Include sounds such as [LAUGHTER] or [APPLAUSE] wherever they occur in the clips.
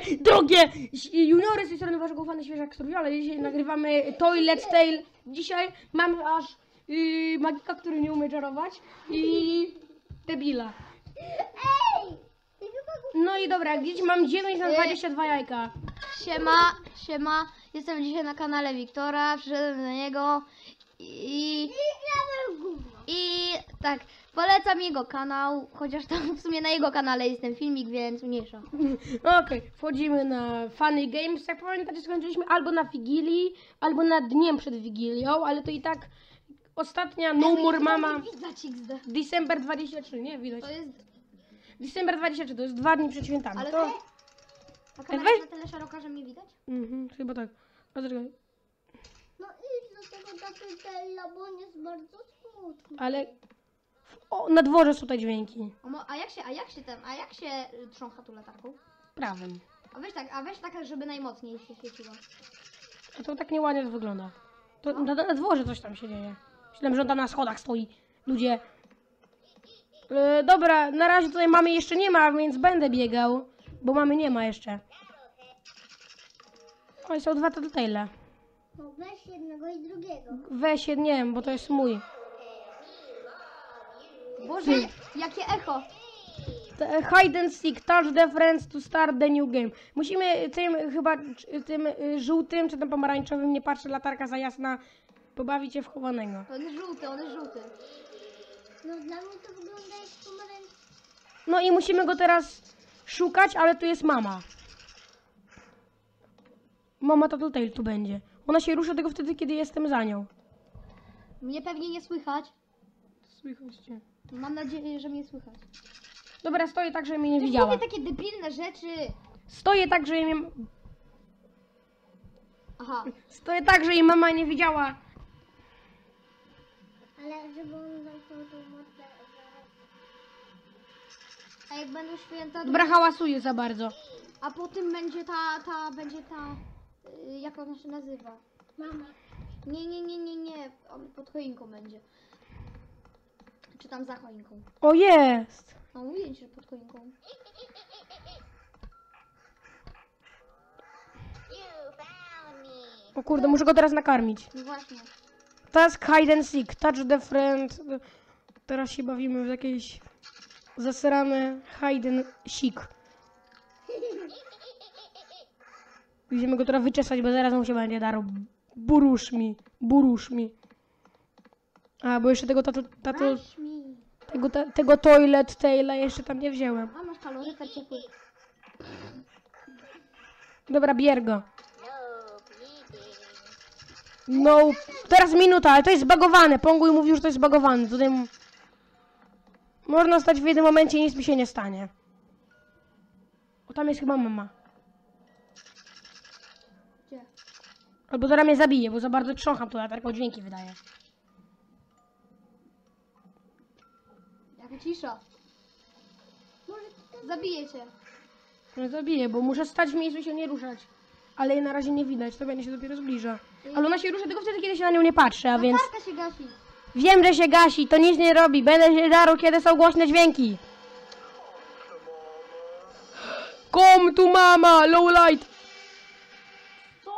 Witajcie, drogie juniory z tej strony waszego fana świeżak ale dzisiaj nagrywamy Toilet Tale. Dzisiaj mamy aż yy, magika, który nie umie czarować i debila. No i dobra, gdzieś mam 9 na 22 jajka. Siema, siema, jestem dzisiaj na kanale Wiktora, przyszedłem do niego i, i tak, polecam jego kanał, chociaż tam w sumie na jego kanale jest ten filmik, więc mniejsza. [LAUGHS] Okej, wchodzimy na Funny Games. Jak pamiętacie, skończyliśmy albo na Wigilii, albo na dniem przed Wigilią, ale to i tak ostatnia No More Mama Widać XD. December 23, nie widać. To jest, December 23, to jest dwa dni przed świętami. ale to... to... A kamera weź- jest na tyle szeroka, że mnie widać? Mhm, chyba tak. A. No idź do tego tapetela, bo on jest bardzo smutny. Ale o, na dworze są te dźwięki. A, mo- a jak się, a jak się ten, a jak się y, trzącha tu latarką? Prawym. A weź tak, a weź tak, żeby najmocniej się świeciło. A to tak nieładnie to wygląda. To na, na dworze coś tam się dzieje. Myślałem, że on tam na schodach stoi. Ludzie. E, dobra, na razie tutaj mamy jeszcze nie ma, więc będę biegał. Bo mamy nie ma jeszcze. Oj, są dwa Tattletale. No weź jednego i drugiego. Weź je, nie wiem, bo to jest mój. Boże, jakie echo! Hide and seek, touch the friends to start the new game. Musimy tym chyba, tym y, żółtym czy tym pomarańczowym, nie patrzę, latarka za jasna, pobawić się w chowanego. On jest żółty, on jest żółty. No dla mnie to wygląda jak pomarańcz. No i musimy go teraz szukać, ale tu jest mama. Mama Tattletale tu będzie. Ona się rusza tylko wtedy, kiedy jestem za nią. Mnie pewnie nie słychać. Słychać cię. Mam nadzieję, że mnie słychać. Dobra, stoję tak, żeby mnie nie Ty widziała. mówię takie debilne rzeczy. Stoję tak, żeby mnie... Aha. Stoję tak, że jej mama nie widziała. Ale żeby on zamknął tą mordę zaraz. A jak będą święta, to... Dobra, hałasuje za bardzo. a potem będzie ta, ta, będzie ta... y, Jak ona się nazywa? Mama. Nie, nie, nie, nie, nie. On Pod choinką będzie. Czy tam za choinką. O, jest! No mówię ci, że pod choinką. O kurde, muszę go teraz nakarmić. No właśnie. Task hide and seek, touch the friend. Teraz się bawimy w jakieś zasrane hide and seek. [LAUGHS] Będziemy go teraz wyczesać, bo zaraz mu się będzie darł. Burusz mi, burusz mi. A, bo jeszcze tego tato, tato, Weź mi. tego, ta, tego toilet taila jeszcze tam nie wziąłem. A masz kaloryfer ciepły. Dobra, bier go. No, teraz minuta, ale to jest zbagowane. Ponguj mówił, że to jest zbagowane. Tutaj m- można stać w jednym momencie i nic mi się nie stanie. O, tam jest chyba mama. Gdzie? Albo zaraz mnie zabije, bo za bardzo trzącham tu latarką, dźwięki wydaje. Jaka cisza. Zabiję cię. No zabije, bo muszę stać w miejscu i się nie ruszać. Ale jej na razie nie widać, to będzie się dopiero zbliża. Ale ona się rusza tylko wtedy, kiedy się na nią nie patrzy, a więc... Latarka się gasi. Wiem, że się gasi, to nic nie robi. Będę się darł, kiedy są głośne dźwięki. Come to mama, low light. Co?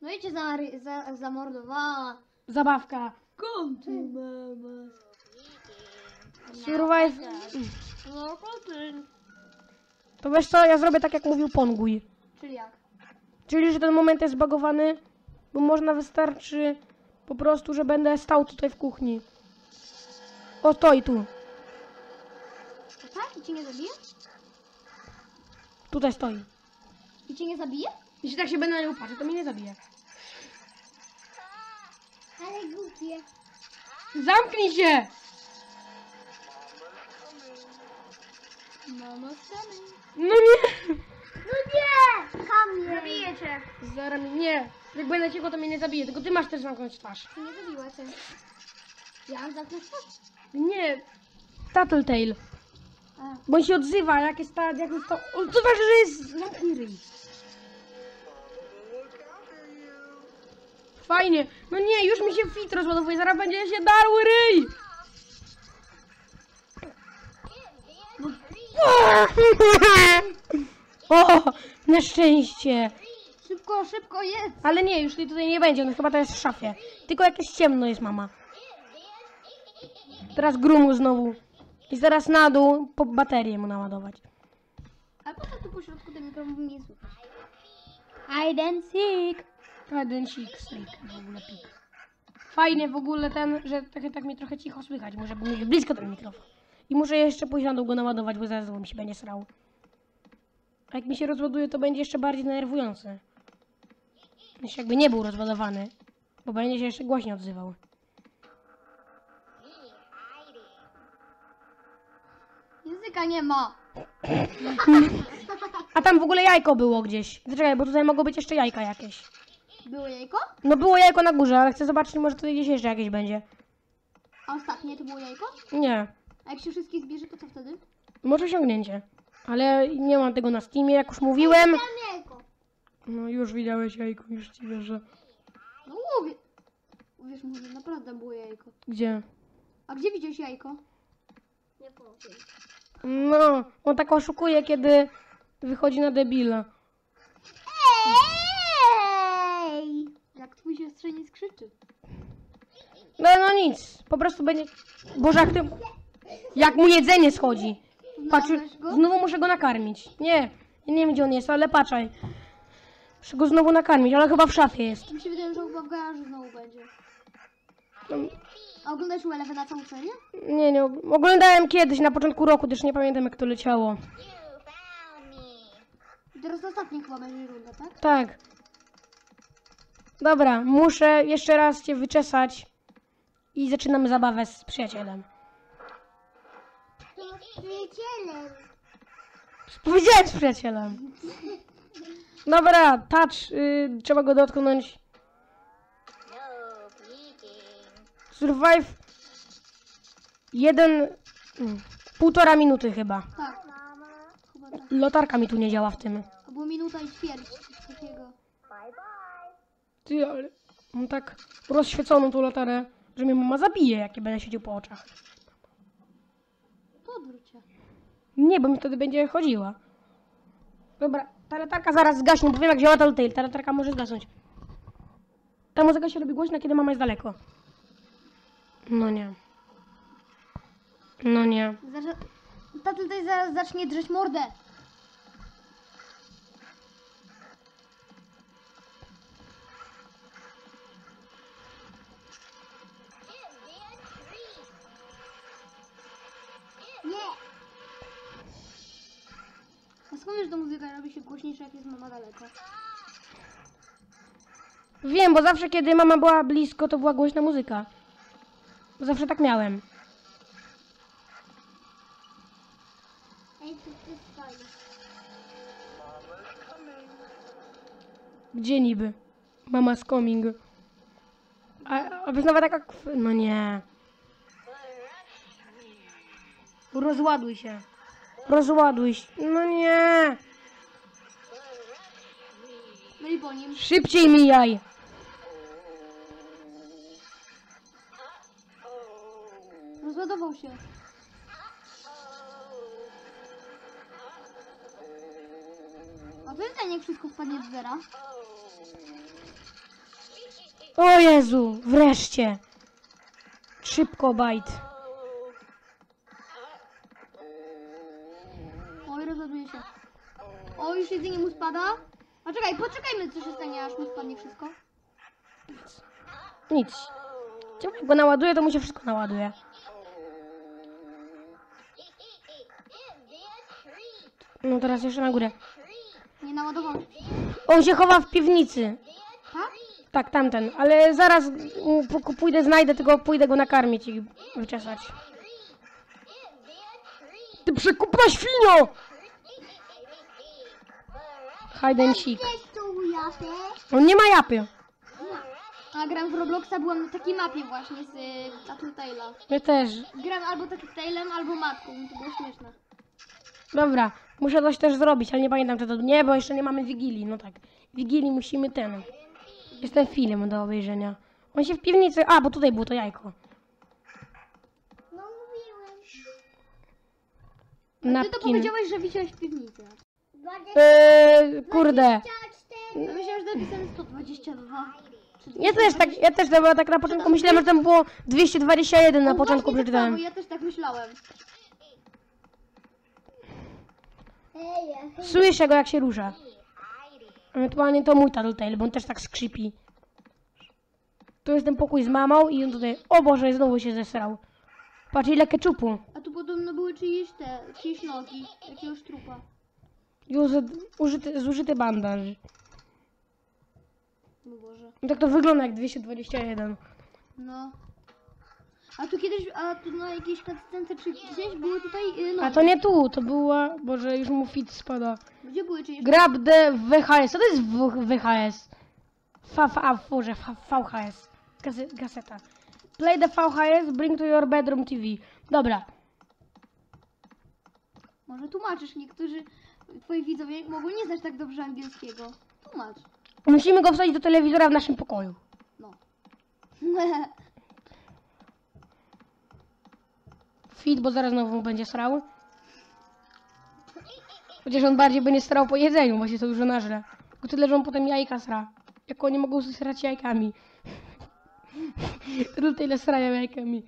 No i cię za, za, zamordowała. Zabawka. Kom tu, mama. Survive. No. To wiesz co, ja zrobię tak, jak mówił Ponguj. Czyli jak? Czyli, że ten moment jest zbagowany, bo można wystarczy po prostu, że będę stał tutaj w kuchni. O, stoi tu. To tak? I cię nie zabije? Tutaj stoi. I cię nie zabije? Jeśli tak się będę na nią patrzeć, to mnie nie zabije. Ale głupie. Zamknij się! Mama sami. No nie! No nie! Kamień. Zabiję cię. Zaraz mi, nie. Jak będę cicho, to mnie nie zabije, tylko ty masz też zamknąć twarz. Nie zabiła cię. Ja mam zamknąć twarz? Nie. Tattletale. A. Bo on się odzywa, jak jest ta, jak jest to... O, to znaczy, że jest... Zamknij ryj. Fajnie. No nie, już mi się fit rozładowuje, zaraz będzie się darły ryj. [LAUGHS] O, Na szczęście. Szybko, szybko jedz. Ale nie, już jej tutaj nie będzie, on chyba to jest w szafie. Tylko jakieś ciemno jest mama. Teraz grumu znowu. I zaraz na dół po baterię mu naładować. Po co tu po środku ten mikrofon nie słychać? Hide and seek. Jeden sik, strik, w ogóle pik. Fajnie w ogóle ten, że tak, tak mnie trochę cicho słychać. Muszę mieć blisko ten mikrofon. I muszę jeszcze pójść na dół go naładować, bo zaraz mi się będzie srał. A jak mi się rozładuje, to będzie jeszcze bardziej denerwujące. Jeszcze jakby nie był rozładowany, bo będzie się jeszcze głośniej odzywał. Języka nie ma. A tam w ogóle jajko było gdzieś. Zaczekaj, bo tutaj mogą być jeszcze jajka jakieś. Było jajko? No było jajko na górze, ale chcę zobaczyć, może tutaj gdzieś jeszcze jakieś będzie. A ostatnie to było jajko? Nie, A jak się wszystkich zbierze, to co wtedy? może osiągnięcie. Ale nie mam tego na Steamie, jak już mówiłem. Jajko. No już widziałeś jajko, już ci wierzę. No mówię. Uwierz mi, że naprawdę było jajko. Gdzie? A gdzie widziałeś jajko? Nie powiem. No, on tak oszukuje, kiedy wychodzi na debila. Ej! Jak twój siostrzeniec krzyczy. No, no nic, po prostu będzie... Boże, jak ty... Jak mu jedzenie schodzi. Patrz, znowu muszę go nakarmić. Nie, ja nie wiem gdzie on jest, ale patrzaj. Muszę go znowu nakarmić, ale chyba w szafie jest. Mi się wydaje, że chyba w garażu znowu będzie. No, A oglądasz Eleven na całą serię? Nie, nie, oglądałem kiedyś na początku roku, też nie pamiętam jak to leciało. Teraz ostatnia chyba będzie runda, tak? Tak. Dobra, muszę jeszcze raz cię wyczesać i zaczynamy zabawę z przyjacielem. Z przyjacielem. Powiedziałem z przyjacielem. Dobra, touch, y, trzeba go dotknąć. Survive. Jeden, mm, półtora minuty chyba. Tak. Chyba tak. Lotarka mi tu nie działa w tym. Albo minuta i ćwierć. coś Takiego. Ty, ale mam tak rozświeconą tą latarę, że mnie mama zabije, jak nie będę siedział po oczach. Podwróć się. Nie, bo mi wtedy będzie chodziła. Dobra, ta latarka zaraz zgaśnie, bo wiem jak działa Telltale. Ta latarka może zgasnąć. Ta muzyka się robi głośna, kiedy mama jest daleko. No nie. No nie. Zaraz... Ta tutaj zaraz zacznie drzeć mordę. Się głośniejsza, jak jest mama daleko? Wiem, bo zawsze kiedy mama była blisko, to była głośna muzyka. Zawsze tak miałem. Ej. Gdzie niby? Mama z coming. A, a nawet taka... kw- No nie. Rozładuj się. Rozładuj się. No nie. Po nim. Szybciej mijaj. Rozładował się. A jest niech wszystko wpadnie w zera. O Jezu, wreszcie. Szybko, bajt. Oj, rozładuje się. O, już jedzenie mu spada. A czekaj, poczekajmy, co się stanie, aż mu spadnie wszystko. Nic. Jak go naładuje, to mu się wszystko naładuje. No teraz jeszcze na górę. Nie naładował. On się chowa w piwnicy. Tak? Tak, tamten. Ale zaraz pójdę, znajdę, tylko pójdę go nakarmić i wyczesać. Ty przekupna świnio! Hide and seek. Gdzieś tu japę. On nie ma japy. A gram w Robloxa, byłam na takiej mapie właśnie z y, Tattletale'a. Ja też. Gram albo Tattletalem, albo matką, to było śmieszne. Dobra, muszę coś też zrobić, ale nie pamiętam co to. Nie, bo jeszcze nie mamy Wigilii. No tak. Wigilii musimy ten. Jest ten film do obejrzenia. On się w piwnicy. A, bo tutaj było to jajko. No mówiłem. Ty to Napkin. powiedziałeś, że widziałeś w piwnicy. Eee, kurde. 24. Myślałem, że napisałem 122. Czy Ja też tak, ja też chyba tak na początku myślałem, że tam było 221 na początku przeczytałem. Ja też tak myślałem. Słyszę go jak się rusza. Ewentualnie to mój Tattletale, bo on też tak skrzypi. Tu jest ten pokój z mamą i on tutaj... O Boże, znowu się zesrał. Patrz ile keczupu. A tu podobno były czyjeś te, czyjeś nogi, jakiegoś trupa. I uzy- użyty, zużyty bandaż. No Boże. No tak to wygląda jak 221. No. A tu kiedyś, a tu na jakiejś cutscence czy gdzieś były tutaj y. A to nie tu, to była... Boże, już mu fit spada. Gdzie były czyjeś Grab the VHS. Co to jest w- VHS? V, v, a, Boże, VHS. Gazet, gazeta. Play the VHS, bring to your bedroom TV. Dobra. Może tłumaczysz, niektórzy twoi widzowie mogą nie znać tak dobrze angielskiego. Tłumacz. Musimy go wsadzić do telewizora w naszym pokoju. No. [LAUGHS] Fit, bo zaraz znowu będzie srał. Chociaż on bardziej będzie strał po jedzeniu, bo się to dużo nażre. Tylko tyle, że on potem jajka sra. Jak oni mogą srać jajkami. [LAUGHS] Tyle tyle srają jajkami.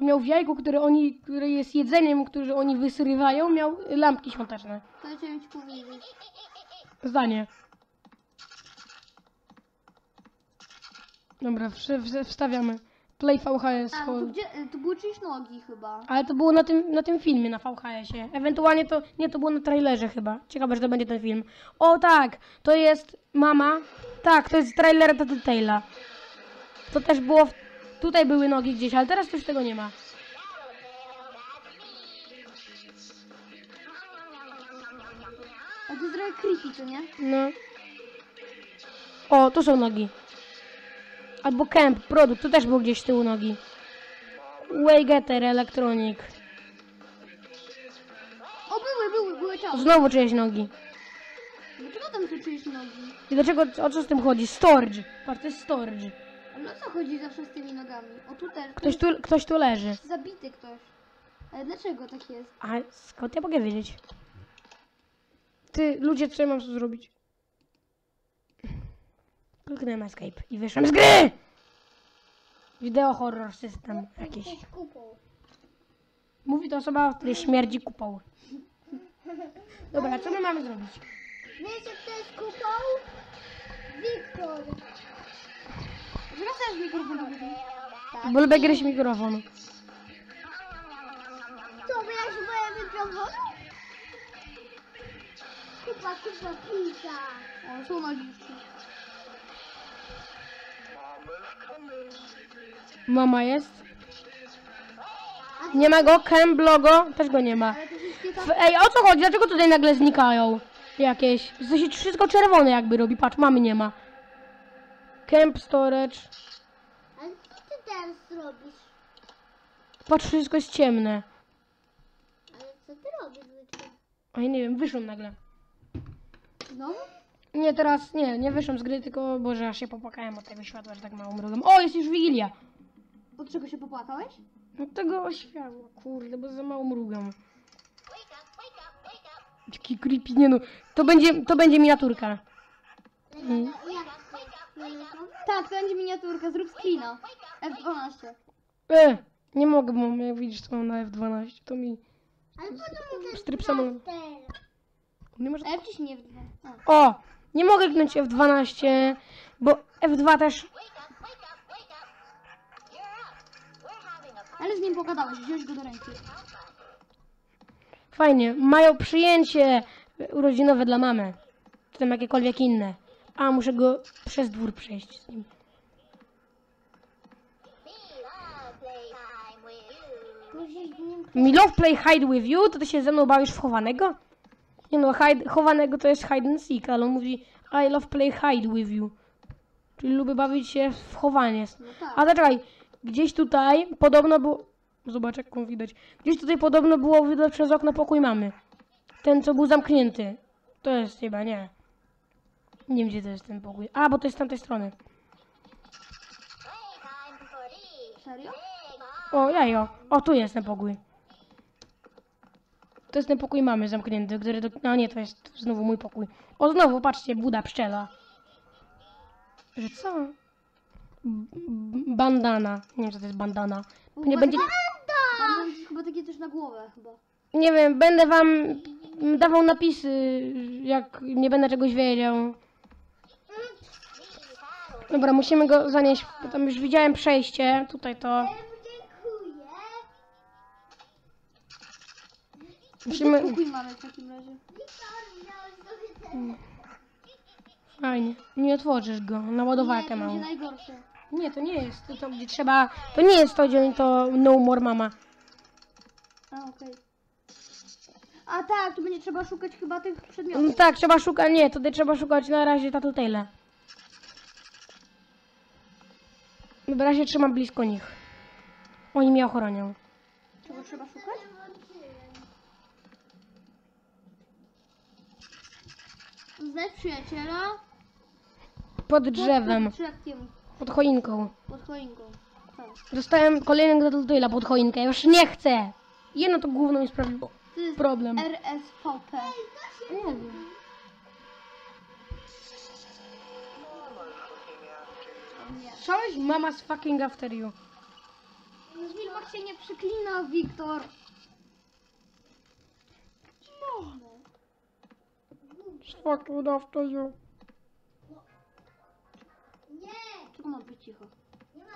Miał w jajku, które oni, które jest jedzeniem, które oni wysyrywają, miał lampki świąteczne. Ci powiedzieć. Zdanie. Dobra, wszy- wszy- wstawiamy. Play VHS. A, no to gdzie, to były czyjeś nogi chyba. Ale to było na tym, na tym filmie, na VHS-ie. Ewentualnie to, nie, to było na trailerze chyba. Ciekawe, że to będzie ten film. O tak, to jest mama. Tak, to jest trailer Tattletale'a. To też było, w, tutaj były nogi gdzieś, ale teraz to już tego nie ma. A to jest trochę creepy, co nie? No. O, tu są nogi. Albo Camp, produkt, tu też był gdzieś z tyłu nogi. Waygetter, Electronic. O, były, były, były ciało. Znowu czyjeś nogi. Dlaczego tam są czyjeś nogi? I dlaczego, o co z tym chodzi? Storage. Patrz, to jest storage. No co chodzi zawsze z tymi nogami? O, tu też. Ktoś tu, ktoś tu leży. Zabity ktoś. Ale dlaczego tak jest? A skąd ja mogę wiedzieć? Ty, ludzie, co ja mam tu zrobić? Kliknąłem escape i wyszłem z gry! Wideo horror system jakiś. Mówi to osoba, której śmierdzi kupą. Dobra, co my mamy zrobić? Wiecie, kto jest kupą? Wiktor. Mikrofon do góry. Tak. Bo lubię gryźć mikrofon. Co, bo ja się boję mikrofonu? Kupa, kupa, pizza. O, są jeszcze. Mama jest. Nie ma go, Kem, logo, też go nie ma. W- Ej, o co chodzi? Dlaczego tutaj nagle znikają? Jakieś. W sensie wszystko czerwone jakby robi. Patrz, mamy nie ma. Camp storage. Ale co ty teraz robisz? Patrz, wszystko jest ciemne. Ale co ty robisz, Wiktor? Oj, nie wiem, wyszłem nagle. Znowu? Nie, teraz nie, nie wyszłem z gry, tylko Boże, aż się popłakałem od tego światła, że tak mało mrugam. O, jest już Wigilia! Od czego się popłakałeś? Od tego światła, kurde, bo za mało mrugam. Taki creepy, nie no. To będzie, to będzie miniaturka. Mm. Tak, to będzie miniaturka, zrób screena. F12. E, nie mogę, bo jak widzisz, co mam na F12, to mi... Ale potem mu Stryp samolot. plaster. Nie może... F ciśnie F2. A. O! Nie mogę kliknąć F12, bo F2 też... Ale z nim pogadałeś, wziąłeś go do ręki. Fajnie. Mają przyjęcie urodzinowe dla mamy. Czy tam jakiekolwiek inne. A, muszę go przez dwór przejść z nim. Mi love play hide with you, to ty się ze mną bawisz w chowanego? Nie no, hide, chowanego to jest hide and seek, ale on mówi I love play hide with you. Czyli lubię bawić się w chowanie. No tak. A zaczekaj, gdzieś tutaj podobno było... Zobacz jak widać. Gdzieś tutaj podobno było widać przez okno pokój mamy. Ten, co był zamknięty. To jest chyba, nie. Nie wiem, gdzie to jest ten pokój. A, bo to jest z tamtej strony. Serio? O, jajo. O, tu jest ten pokój. To jest ten pokój mamy zamknięty, który... Do... No nie, to jest znowu mój pokój. O, znowu, patrzcie, Buda pszczela. Że co? B- bandana. Nie wiem, co to jest bandana. Nie Chyba będzie... chyba takie coś na głowę chyba. Nie wiem, będę wam dawał napisy, jak nie będę czegoś wiedział. Dobra, musimy go zanieść, bo tam już widziałem przejście. Tutaj to. Musimy... Pokój mamy w takim razie. Fajnie. Nie otworzysz go, na ładowarkę nie, to mam. będzie najgorsze. Nie, to nie jest to, to gdzie trzeba... To nie jest to, gdzie to no more mama. A, okej. A tak, tu będzie trzeba szukać chyba tych przedmiotów. No tak, trzeba szukać... Nie, tutaj trzeba szukać na razie tatutejle. Na razie trzymam blisko nich. Oni mnie ochronią. Czego trzeba szukać? Znać przyjaciela. Pod drzewem, Pod drzewkiem. pod choinką. Pod choinką. Tak. Dostałem kolejnego tatutejla pod choinkę. Już nie chcę. Jedno to gówno mi sprawiło To jest problem. RSVP. Nie wiem. Słyszałeś? Mama's fucking after you. Filmach się nie przyklina, Wiktor. Można. Fucking after you. Nie, Dlaczego mam być cicho? nie ma.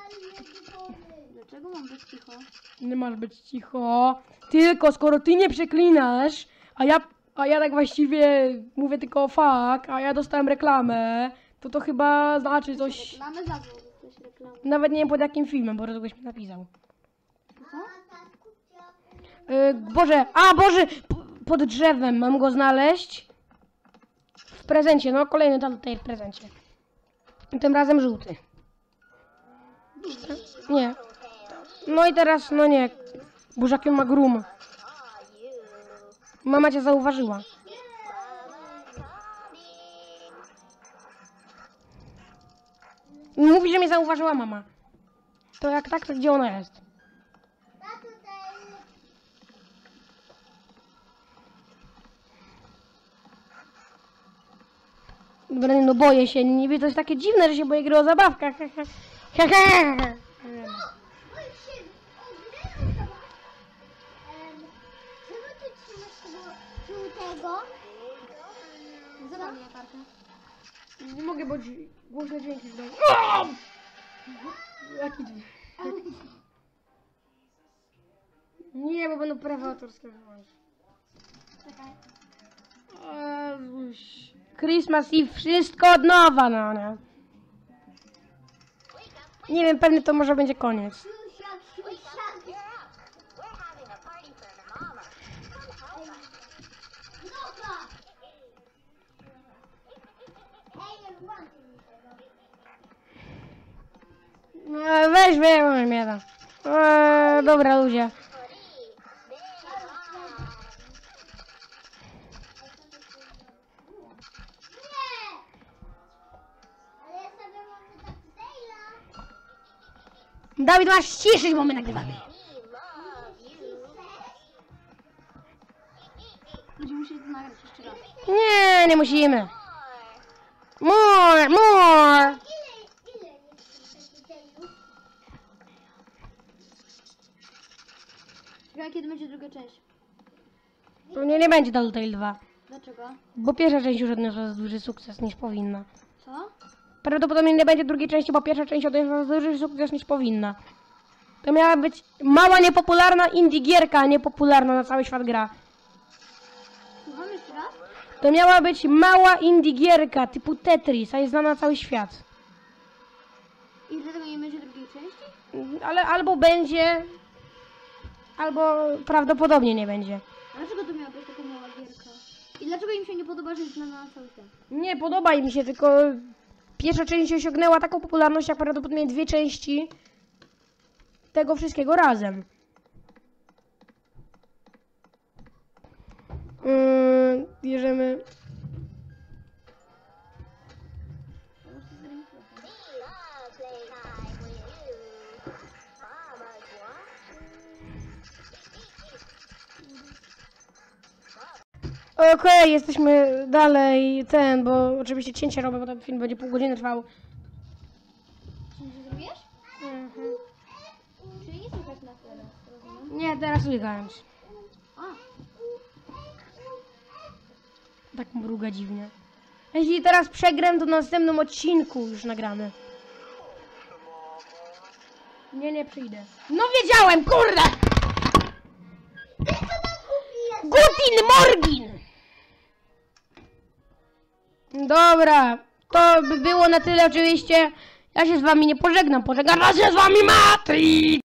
Dlaczego mam być cicho? Nie masz być cicho. Tylko skoro ty nie przeklinasz, a ja, a ja tak właściwie mówię tylko fuck, a ja dostałem reklamę, to to chyba znaczy coś... Za co? Coś reklamy. Nawet nie wiem pod jakim filmem, bo ktoś mi napisał. Co? Yy, Boże, a Boże, p- pod drzewem mam go znaleźć. Prezencie, no kolejny tutaj w prezencie. Tym razem żółty. Nie. No i teraz, no nie. On ma grum. Mama cię zauważyła. Mówi, że mnie zauważyła mama. To jak tak, to gdzie ona jest? Dobra, no boję się, niby to jest takie dziwne, że się boję gry o zabawkach. Nie mogę, bo głośne dźwięki zdają. Jaki dźwięk? Nie, bo będą prawa autorskie wywołać. Czekaj. Jezuś. Christmas Eve, wszystko od nowa, no nie. Nie wiem, pewnie to może będzie koniec. No, weź, weź, mnie. Eee, dobra, ludzie. Dawid, masz ściszyć, bo my nagrywamy. Będziemy musieli to nagrać jeszcze raz. Nie, nie musimy. More, more. Czekaj, kiedy będzie druga część. Pewnie nie będzie Telltale 2. Dlaczego? Bo pierwsza część już odniosła duży sukces niż powinna. Co? Prawdopodobnie nie będzie drugiej części, bo pierwsza część odniosła duży sukces niż powinna. To miała być mała, niepopularna indie gierka, a nie popularna na cały świat gra. Słucham jeszcze raz? To miała być mała indie gierka typu Tetris, a jest znana na cały świat. I dlatego nie będzie drugiej części? Ale albo będzie, albo prawdopodobnie nie będzie. A Dlaczego to miała być taka mała gierka? I dlaczego im się nie podoba, że jest znana na cały świat? Nie podoba mi się, tylko pierwsza część osiągnęła taką popularność, jak prawdopodobnie dwie części tego wszystkiego razem. Yy, bierzemy. Okej, jesteśmy dalej, ten, bo oczywiście cięcie robię, bo ten film będzie pół godziny trwał. Zrobisz? Czyli nie słychać na teraz, rozumiem? Nie, teraz słychać. A, Tak mruga dziwnie. Jeśli teraz przegram, to na następnym odcinku już nagramy. Nie, nie przyjdę. No wiedziałem, kurde! Gutin Morgin! Dobra, to by było na tyle oczywiście. Ja się z wami nie pożegnam, pożegna się z wami Matrix!